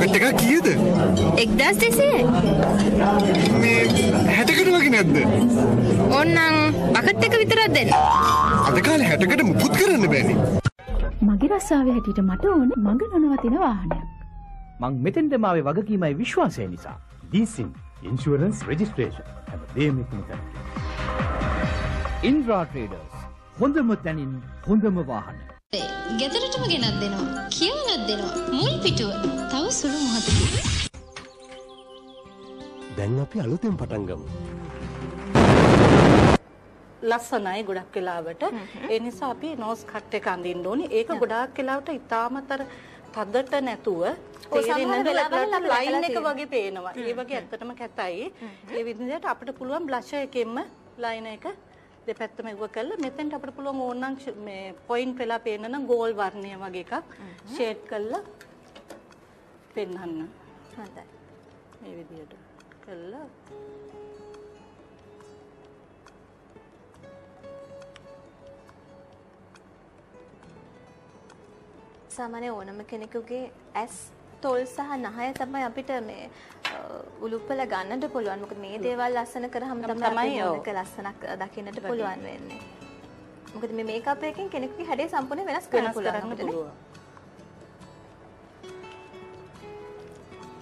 Bucket එකක් කීයද? එක්දස් දෙසේ මේ 60කට වගේ නැද්ද? ඔන්නම් බකට් එක විතරක් දෙන්න අද කාලේ 60කට මුකුත් කරන්න බෑනේ. මගේ රස්සාාව හැටියට මට ඕන මඟ නොනවතින වාහනයක්. මං මෙතෙන්ට මාවේ වගකීමයි විශ්වාසය නිසා දීසින් ඉන්ශුවරන්ස් රෙජිස්ට්‍රේෂන් හැම දේමක්ම කර. ඉන්ද්‍රා ට්‍රේඩර්ස් හොඳම තැනින් හොඳම වාහන. ගෙදරටම ගෙනත් දෙනවා කියවනත් දෙනවා මුල් පිටුව තව සුළු මොහොතකින් දැන් අපි අලුතෙන් පටන් ගමු. ලස්සනයි ගොඩක් වෙලාවට. ඒ නිසා අපි නෝස් කට් එක අඳින්න ඕනේ. ඒක ගොඩාක් වෙලාවට ඉතාමතර තදට නැතුව ලයින් එක වගේ පේනවා. ඒ වගේ ඇත්තටම කැතයි. ඒ විදිහට අපිට පුළුවන් බ්ලෂර් එකෙන්ම ලයින් එක දෙපැත්තම ඉව කළා මෙතෙන්ට අපිට පුළුවන් ඕනනම් මේ පොයින්ට් වෙලා පේන්න නම් ගෝල් වර්ණය වගේ එකක් ෂේඩ් කරලා පෙන්වන්න. හොඳයි. මේ විදිහට කළා සාමාන්‍ය ඕනම කෙනෙකුගේ ඇස් තොල් සහ නහය තමයි අපිට මේ උලුප්පල ගන්නට පුළුවන්. මොකද මේ දේවල් ලස්සන කරාම තමයි. මොනක ලස්සනක් දකින්නට පුළුවන් වෙන්නේ. මොකද මේ මේකප් එකකින් කෙනෙකුගේ හැඩය සම්පූර්ණ වෙනස් කරන්න පුළුවන්.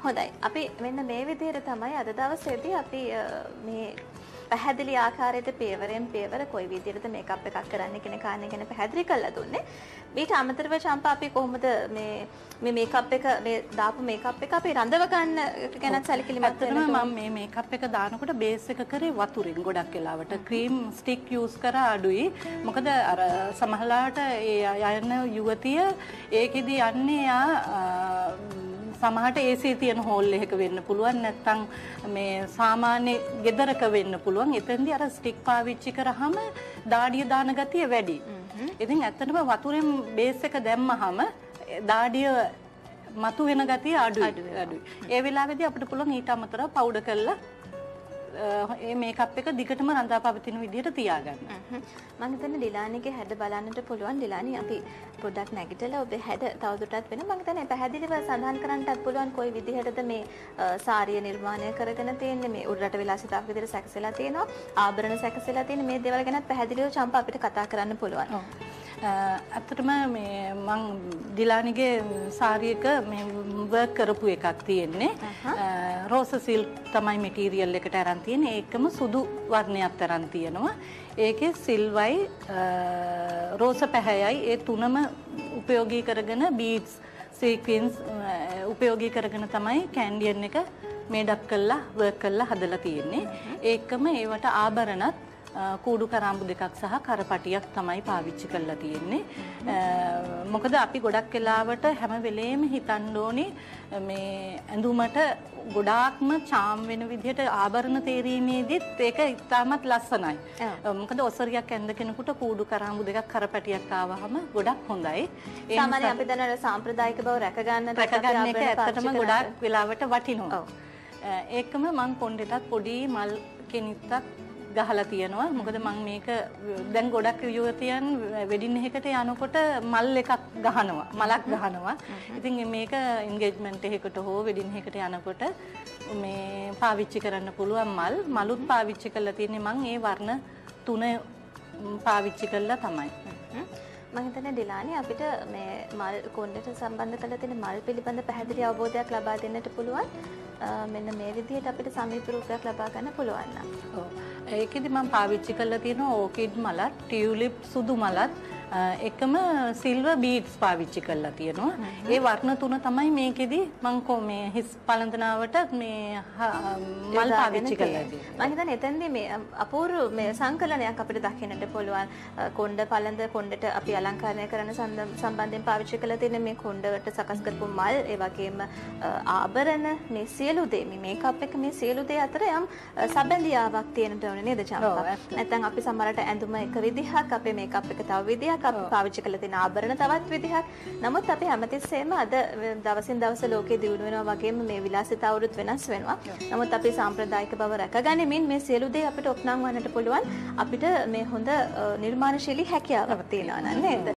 හොඳයි. අපි මෙන්න මේ විදිහට තමයි අද දවසේදී අපි මේ පැහැදිලි ආකාරයට පියවරෙන් පියවර කොයි විදිහටද මේකප් එකක් කරන්න කියන කාරණේ ගැන පැහැදිලි කරලා දුන්නේ. ඊට අමතරව චම්පා අපි කොහොමද මේ මේ මේකප් එක මේ දාපු මේකප් එක අපි රඳව ගන්න ගැනත් සැලකිලිමත් වෙන්න මම මේ මේකප් එක දානකොට බේස් එක කරේ වතුරින් ගොඩක් වෙලාවට. ක්‍රීම් ස්ටික් යූස් කර අඩුයි. මොකද අර සමහරලාට ඒ යන යුවතිය ඒකෙදි යන්නේ යා සමහරට AC තියෙන හෝල් එකක වෙන්න පුළුවන් නැත්නම් මේ සාමාන්‍ය ගෙදරක වෙන්න පුළුවන් එතෙන්දී අර ස්ටික් පාවිච්චි කරාම දාඩිය දාන ගතිය වැඩි. ඉතින් ඇත්තටම වතුරෙන් බේස් එක දැම්මහම දාඩිය මතු වෙන ගතිය අඩුයි. අඩුයි. ඒ වෙලාවේදී අපිට පුළුවන් ඊට අමතරව පවුඩර් කරලා ඒ මේකප් එක දිගටම රඳා පවතින විදිහට තියාගන්න. මම හිතන්නේ ඩිලානිගේ හැඩ බලන්නට පුළුවන්. ඩිලානි අපි පොඩ්ඩක් නැගිටලා ඔබේ හැඩ තවදුරටත් වෙන. මම හිතන්නේ පැහැදිලිව සඳහන් කරන්නටත් පුළුවන් කොයි විදිහටද මේ සාරිය නිර්මාණය කරගෙන තියෙන්නේ. මේ උඩරට විලාසිතාවක් විදිහට සැකසෙලා තියෙනවා. ආභරණ සැකසෙලා තියෙන මේ දේවල් ගැනත් පැහැදිලිව චම්පා අපිට කතා කරන්න පුළුවන්. ඇත්තටම මේ මං ඩිලානිගේ සාරියක මේ වර්ක් කරපු එකක් තියෙන්නේ. රෝස සිල්ක් තමයි මෙටීරියල් එකට අරන් තියෙන්නේ. ඒකම සුදු වර්ණයක් අරන් තියෙනවා. ඒකේ සිල්වයි රෝස පැහැයයි ඒ තුනම උපයෝගී කරගෙන බීඩ්ස් සීක්වින්ස් උපයෝගී කරගෙන තමයි කැන්ඩියන් එක මේඩප් කරලා වර්ක් කරලා හදලා තියෙන්නේ. ඒකම ඒවට ආභරණත් කූඩු කරාම්බු දෙකක් සහ කරපටියක් තමයි පාවිච්චි කරලා තියෙන්නේ. මොකද අපි ගොඩක් වෙලාවට හැම වෙලේම හිතන්න ඕනේ මේ ඇඳුමට ගොඩාක්ම චාම් වෙන විදිහට ආභරණ තේරීමේදීත් ඒක ඉතාමත් ලස්සනයි. මොකද ඔසරියක් ඇඳ කෙනෙකුට කූඩු කරාම්බු දෙකක් කරපටියක් ආවහම ගොඩක් හොඳයි. ඒ සාමාන්‍ය නිසා- අපි දැන් සාම්ප්‍රදායික බව රැක ගන්නට රැකගන්න එක ඇත්තටම ගොඩාක් වෙලාවට වටිනවා. ඒකම මං කොණ්ඩෙටත් පොඩි මල් කෙනිත්තක් ගහලා තියෙනවා. මොකද මං මේක දැන් ගොඩක් යුවතියන් වෙඩින් එකකට යනකොට මල් එකක් ගහනවා. මලක් ගහනවා. ඉතින් මේක එන්ගේජ්මන්ට් එකකට හෝ වෙඩින් එකකට යනකොට මේ පාවිච්චි කරන්න පුළුවන් මල්. මලුත් පාවිච්චි කරලා තියෙන්නේ මං ඒ වර්ණ තුන පාවිච්චි කරලා තමයි. මම හිතන්නේ ඩිලානි අපිට මේ මල් කොණ්ඩේට සම්බන්ධ කරලා තියෙන මල් පිළිබඳ පැහැදිලි අවබෝධයක් ලබා දෙන්නට පුළුවන්. මෙන්න මේ විදිහට අපිට සමීප රූපයක් ලබා ගන්න පුළුවන් නම්. ඔව්. ඒකෙදි මම පාවිච්චි කරලා තියෙනවා ඕකිඩ් මලත්, ටියුලිප් සුදු මලත් අ, එකම සිල්වර් බීඩ්ස් පාවිච්චි කරලා තියෙනවා. ඒ වර්ණ තුන තමයි මේකෙදි මම කො මේ හිස් පළඳනාවට මේ මල් පාවිච්චි කරලා තියෙන්නේ. මම හිතන්නේ එතෙන්දී මේ අපූර්ව මේ සංකලනයක් අපිට දකින්නට පුළුවන්. කොණ්ඩ පළඳ කොණ්ඩට අපි අලංකරණය කරන සම්බ- සම්බන්ධයෙන් පාවිච්චි කරලා තියෙන මේ කොණ්ඩවට සකස් කරපු මල් ඒ වගේම ආභරණ මේ සියලු දේ මේ මේකප් එක මේ සියලු දේ අතර යම් සබැඳියාවක් තියෙනට ඕනේ නේද චම්පා? නැත්නම් අපි සමහරට ඇඳුම එක විදිහක් අපේ මේකප් එක තව විදිහක් අපි පාවිච්චි කරලා තියෙන ආභරණ තවත් විදිහක්. නමුත් අපි හැමතිස්සෙම අද දවසින් දවස ලෝකේ දියුණු වෙනවා වගේම මේ විලාසිතාවරුත් වෙනස් වෙනවා. නමුත් අපි සාම්ප්‍රදායික බව රැකගනිමින් මේ සියලු දේ අපිට ඔප්නම් වන්නට පුළුවන්. අපිට මේ හොඳ අ, නිර්මාණශීලී හැකියාවක් තියෙනවා නේද?